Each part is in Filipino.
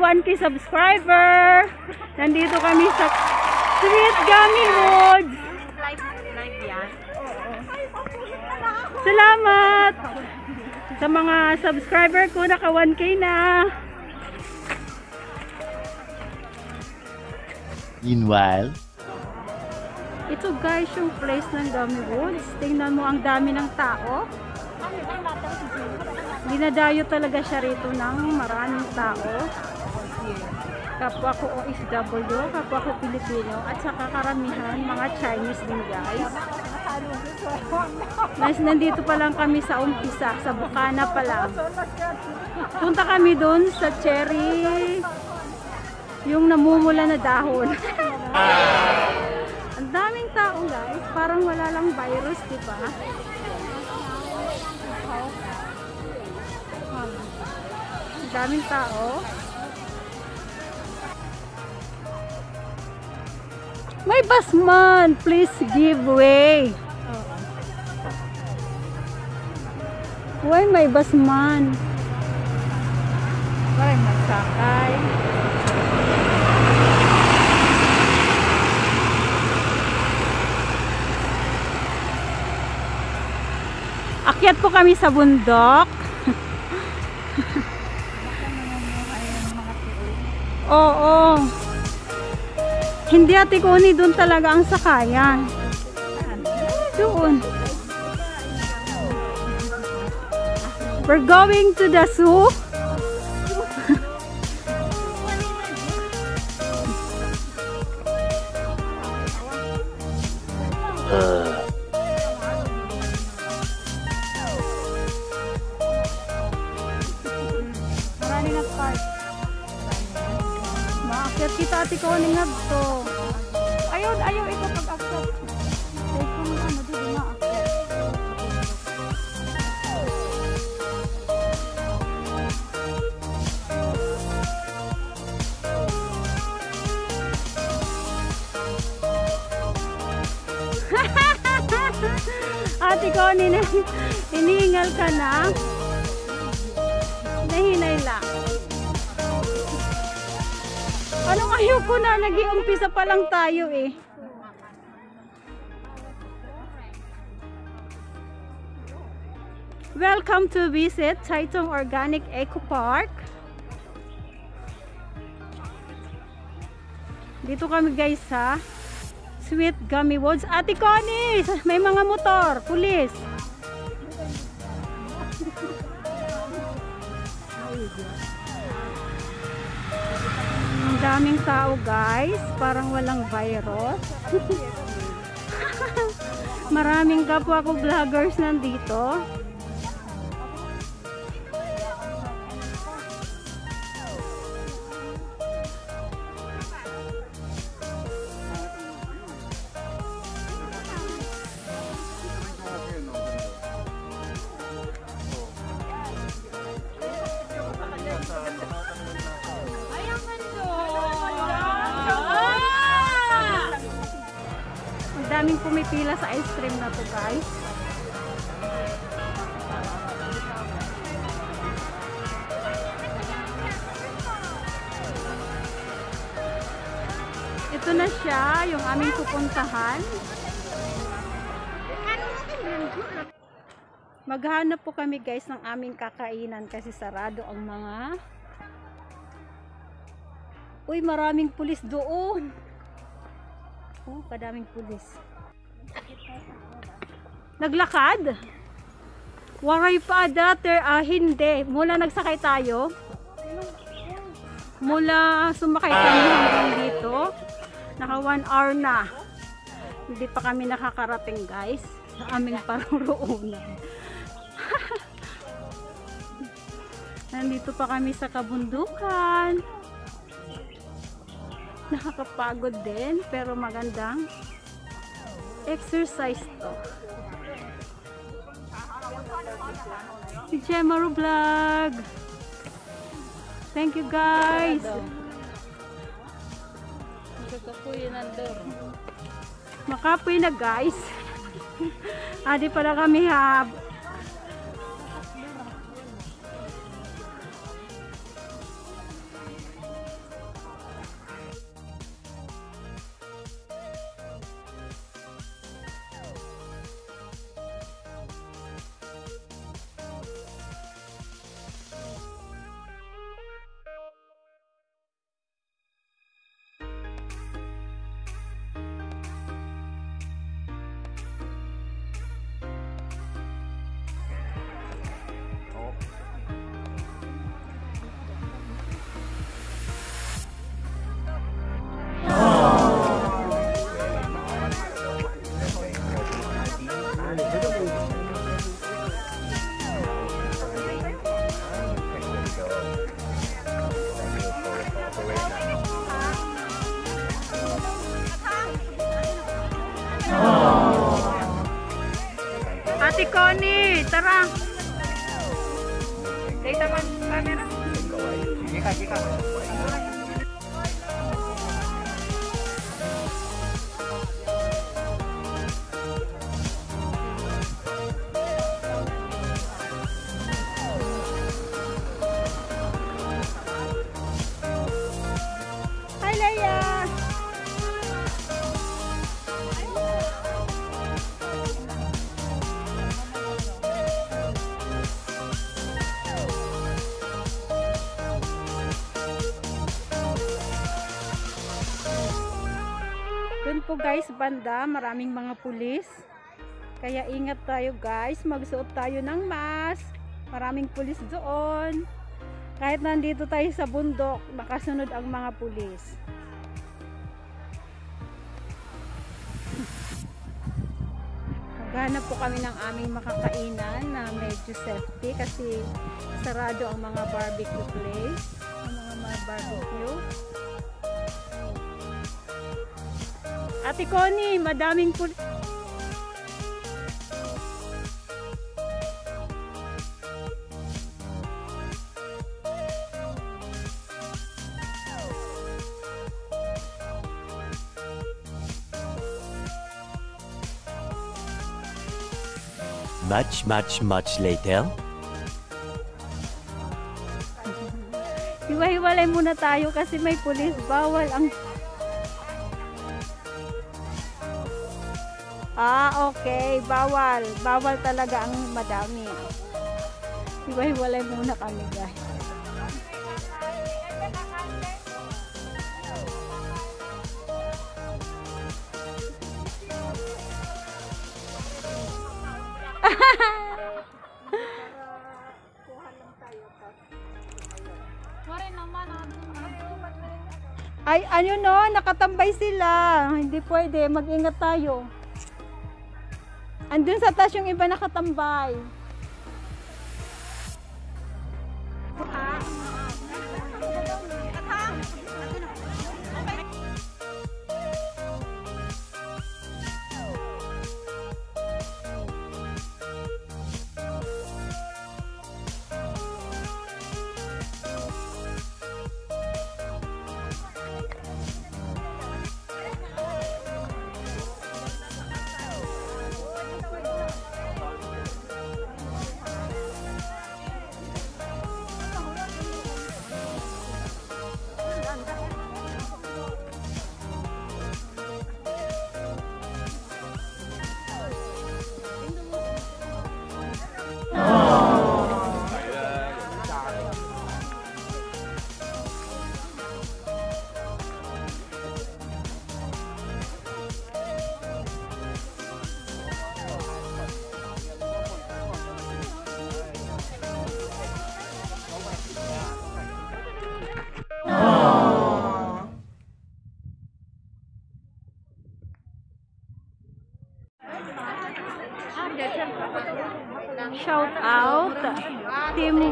1k subscriber. Nandito kami sa Sweet Gummy Woods. Live, live yan. Salamat sa mga subscriber ko naka 1k na. Meanwhile, Ito guys yung place ng Gummy Woods. Tingnan mo ang dami ng tao. Dinadayo talaga siya rito ng maraming tao. Kapwa ko OFW, kapwa ko Pilipino, at saka karamihan mga Chinese din guys. Mas nandito pa lang kami sa umpisa, sa Bukana pa lang. Punta kami doon sa cherry, yung namumula na dahon. Ang daming tao guys, parang wala lang virus, di ba? Ang daming tao. May basman, please give way. Why may basman? Parang magsakay. Akyat po kami sa bundok. Oo. Hindi ate Connie, doon talaga ang sakayan. Doon. We're going to the zoo. Maakyat kita ate Connie nga to. Ayaw, ayaw ito pag-akyat. Ay, kung ano, di ba maakyat? Ate Connie, na, hinihingal ka na. Nahinay lang. Anong ayoko na? Nag-iumpisa pa lang tayo eh. Welcome to visit Taitung Organic Eco Park. Dito kami guys sa Sweet Gummy Woods. Ate Connie! May mga motor. Pulis. Ang daming tao guys. Parang walang virus. Maraming kapwa ko vloggers nandito. Daming pumipila sa ice cream na to guys. Ito na siya, yung aming pupuntahan. Maghanap po kami guys ng aming kakainan kasi sarado ang mga Uy, maraming pulis doon. Oh, kadaming pulis. Naglakad? Waray pa dati, ah, hindi. Mula nagsakay tayo. Mula sumakay kami hanggang dito. Naka one hour na. Hindi pa kami nakakarating guys. Sa aming paruroonan. Nandito pa kami sa kabundukan. Nakakapagod din, pero magandang exercise to. Si Gemma Vlog. Thank you guys. Makapoy na guys. Adi pala kami ha. Connie, po guys, banda, maraming mga pulis. Kaya ingat tayo guys, magsuot tayo ng mask. Maraming pulis doon. Kahit nandito tayo sa bundok, nakasunod ang mga pulis. Maghanap po kami ng aming makakainan na medyo safety kasi sarado ang mga barbecue place, ang mga mga barbecue. Ate Connie, madaming pulis. Much, much, much later. Hiwa-hiwalay muna tayo kasi may pulis. Bawal ang... Ah, okay. Bawal. Bawal talaga ang madami. Hiwa-hiwalay muna kami, guys. Ay, ano no, nakatambay sila. Hindi pwede, mag-ingat tayo. Andun sa taas yung iba nakatambay.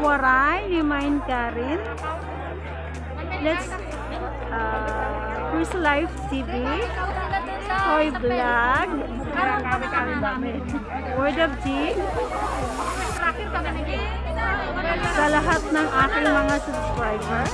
Waray, Remind Karin. Let's uh, Cruise Life TV, Hoy Vlog, Word of G, sa lahat ng aking mga subscriber.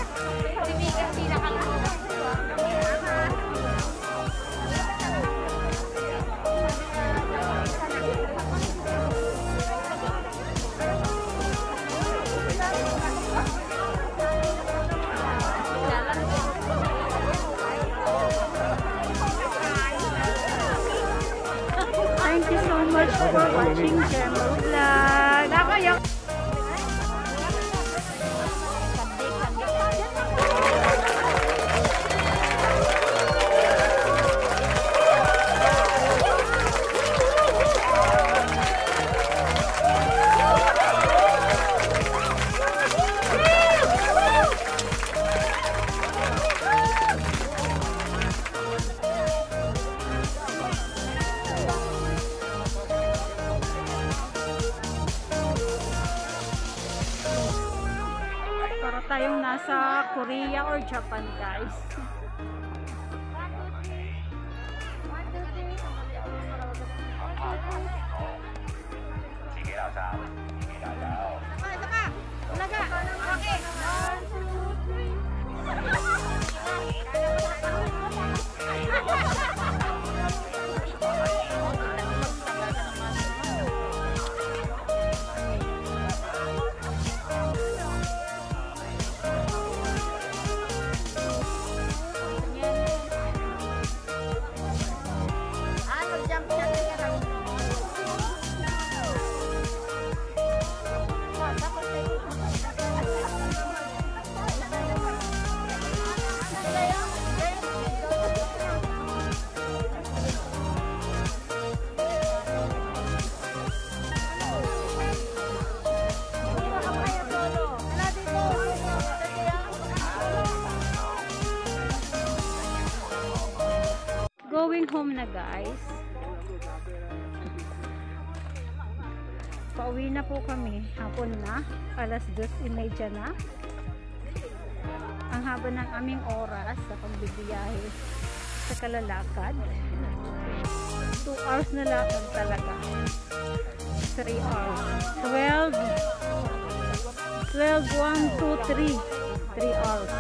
For watching Gemma Vlog. Going home na guys. Pauwi na po kami. Hapon na. Alas 2.30 na. Ang haba ng aming oras sa pagbibiyahe sa kalalakad. 2 hours na lakad talaga. 3 hours. 12 12, 1, 2, 3. 3 hours.